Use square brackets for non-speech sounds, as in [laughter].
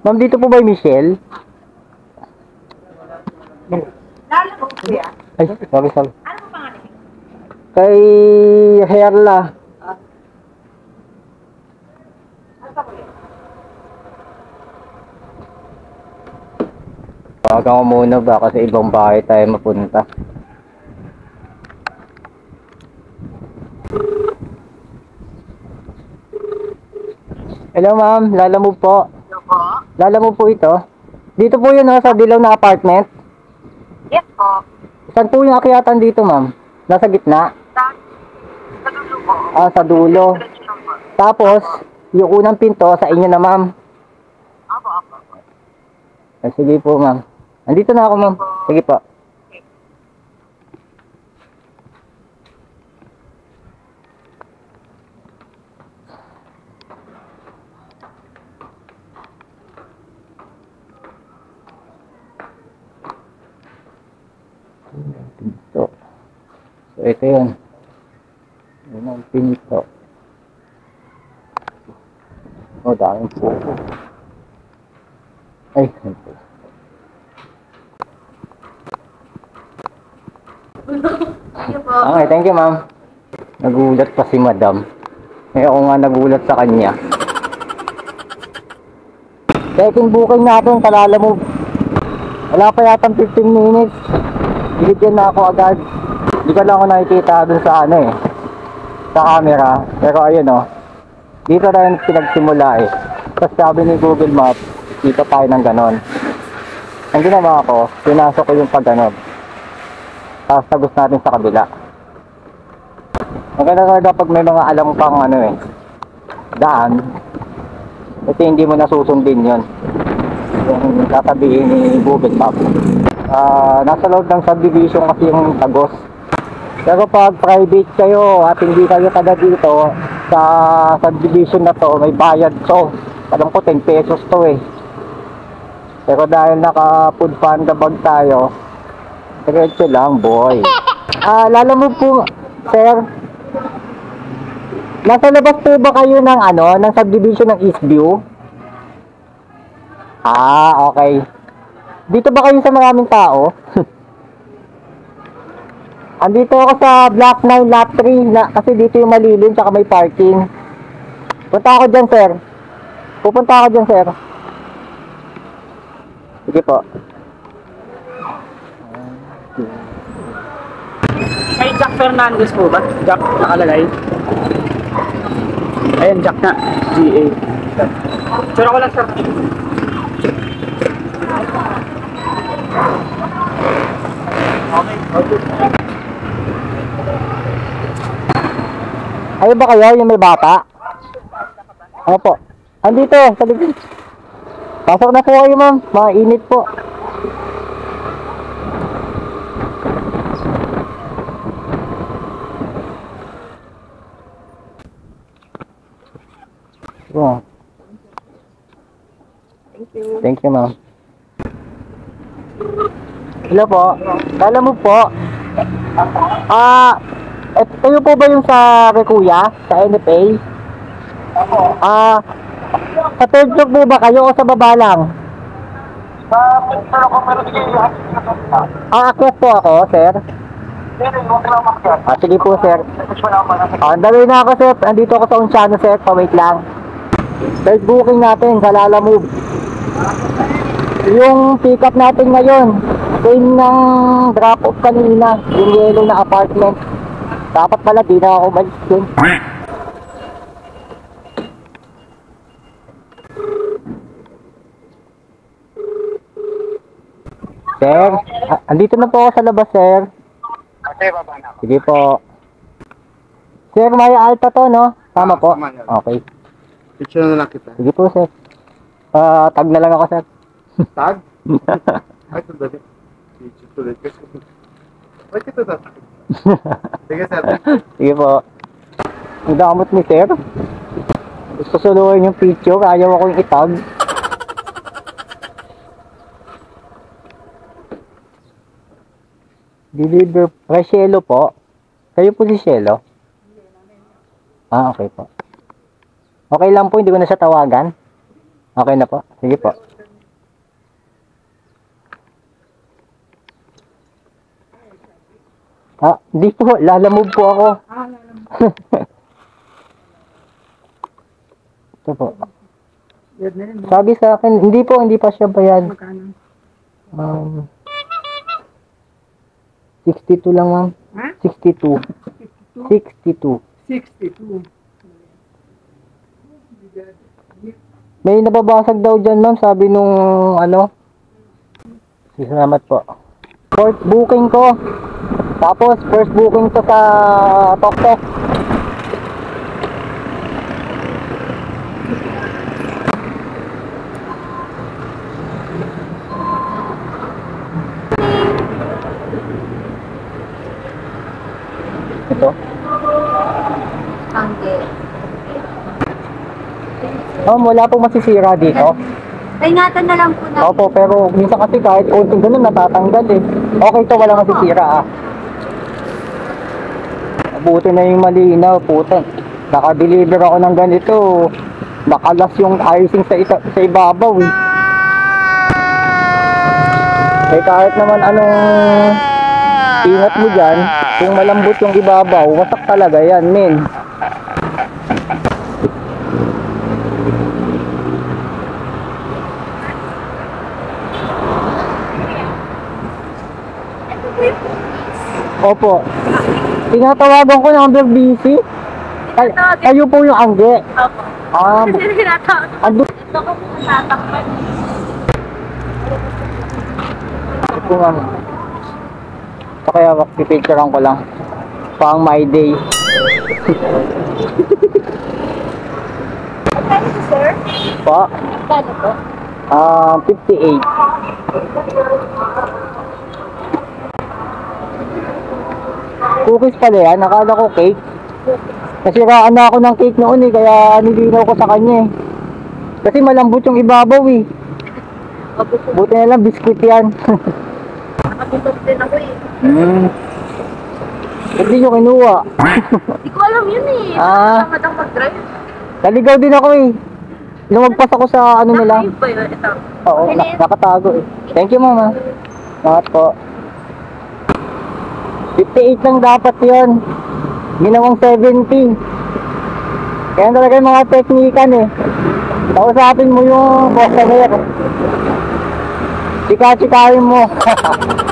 Ma'am, dito po ba yung Michelle? Lalo mo, kuya. Ay, sorry, sorry. Ano mo pangalan? Kay Herla. Ano pa kuya? Tawagan ko muna ba kasi ibang bahay tayo mapunta. Hello ma'am, lala mo po. Lala mo po ito. Dito po yun ha, sa dilaw na apartment. Yes po. Saan po yung akyatan dito ma'am? Nasa gitna? Sa, sa dulo po. Ah, sa dulo. Tapos, yung unang pinto sa inyo na ma'am. Apo, apo. Ah, sige po ma'am. Andito na ako ma'am. Sige po. Ito yun. Yun ang pinto. Oh, daming pupo. Ay, ito. Okay, thank you, ma'am. Nagulat pa si madam. Eh, ako nga nagulat sa kanya. Second booking natin, kalala mo. Wala pa yatang 15 minutes. Binigyan na ako agad. Hindi ko lang ako nakikita dun sa ano eh. Sa camera. Pero ayun oh. Dito yung pinagsimula eh. Tapos sabi ni Google Maps, dito tayo ng ganon. Ang ginawa ko, pinasok ko yung pag ganon. Tapos tagos natin sa kabila. Maganda talaga pag may mga alam kang ano eh, daan. Kasi hindi mo nasusundin yon Yung sasabihin ni Google Maps. Ah, nasa loob ng subdivision kasi yung tagos. Pero pag private kayo at hindi kayo taga dito, sa subdivision na to, may bayad to. Alam ko 10 pesos to eh. Pero dahil naka food panda bag tayo, diretso lang boy. [laughs] Ah, lala mo po, sir, nasa labas po ba kayo ng ano, ng subdivision ng Eastview? Ah, okay. Dito ba kayo sa maraming tao? Andito ako sa Block 9 Lot 3 na, kasi dito yung malilim tsaka may parking. Punta ako dyan, sir. Pupunta ako dyan, sir. Sige po. Kay Jack Fernandez po ba? Jack nakalagay. Ayan, Jack na. GA. Sure ako lang, sir. Okay. Okay. Ayun ba kayo, yung may bata? Opo. Andito, sa likod. Pasok na po kayo, ma'am. Mainit po. Wow. Thank you. Thank you, ma'am. Hello po. Alam mo po, ah, et, kayo po ba yung sa Rekuya, sa NFA? Ah, sa third floor po ba kayo o sa baba lang? Sa picture ako, pero sige, na sa Ah, akyat po ako, sir. Hindi, huwag lang makyat. Ah, sige po, sir. Tapos wala pa na Ah, na ako, sir. Andito ako sa Unsiano, sir. Pa-wait lang. Third booking natin sa Lala Move. Yung pick up natin ngayon, same ng drop off kanina, yung yellow na apartment. Dapat pala, di na ako umalis dun. Sir, andito na po ako sa labas, sir. Kasi baba na ako. Sige po. Sir, may alta to, no? Tama Ah, po? tama yan. Okay. Picture na lang kita. Sige po, sir. Ah, tag na lang ako, sir. Tag? [laughs] Ay, sandali. Picture tuloy. Ba't ito na? Sige, sir. Sige po. Ang damot ni sir. Gusto suluhin yung picture, ayaw akong itag. Deliver, kay po. Kayo po si Shelo? Ah, okay po. Okay lang po, hindi ko na siya tawagan. Okay na po. Sige po. Ha? Hindi po, lalamove po ako. Ah, alam mo. Ito po. Sabi sa akin, hindi po, hindi pa siya bayad. Magkano? Um, 62 lang ma'am. Ha? 62. 62. 62. May nababasag daw dyan ma'am, sabi nung ano. Salamat po. Fourth booking ko. Tapos first booking to sa TokTok. Ito. Angge. Oh, wala pong masisira dito. Ingatan na lang po na. Opo, pero minsan kasi kahit konting ganun natatanggal eh. Okay to, walang masisira ah. Buti na yung malinaw, puta. Naka-deliver ako ng ganito. Nakalas yung icing sa, ita- sa ibabaw eh. Eh kahit naman anong ingat mo dyan, kung malambot yung ibabaw, wasak talaga yan, men. Opo. Tinatawagan ko number busy. Kay- kayo po yung angge. Opo. [laughs] Ah, Kasi tinatawag. ando Ito ko po natakpan. po nga. So kaya pipicturean ko lang. Pang my day. Magkano po, sir? Pa, Magkano po? ah 58. Cookies pala yan. Nakala ko cake. Nasiraan na ako ng cake noon eh. Kaya nilinaw ko sa kanya eh. Kasi malambot yung ibabaw eh. Buti na lang biskuit yan. Nakabutok din ako eh. Hindi nyo kinuha. Hindi ko alam yun eh. Ah. Tamad ang mag-drive. Naligaw din ako eh. Lumagpas ako sa ano nila. Nakalive ba yun? Ito. Oo, na yan. nakatago eh. Thank you mama. Po. 58 lang dapat yun. Ginawang 70. Kaya talaga yung mga teknikan eh. Kausapin mo yung customer. Chika-chikahin mo. [laughs]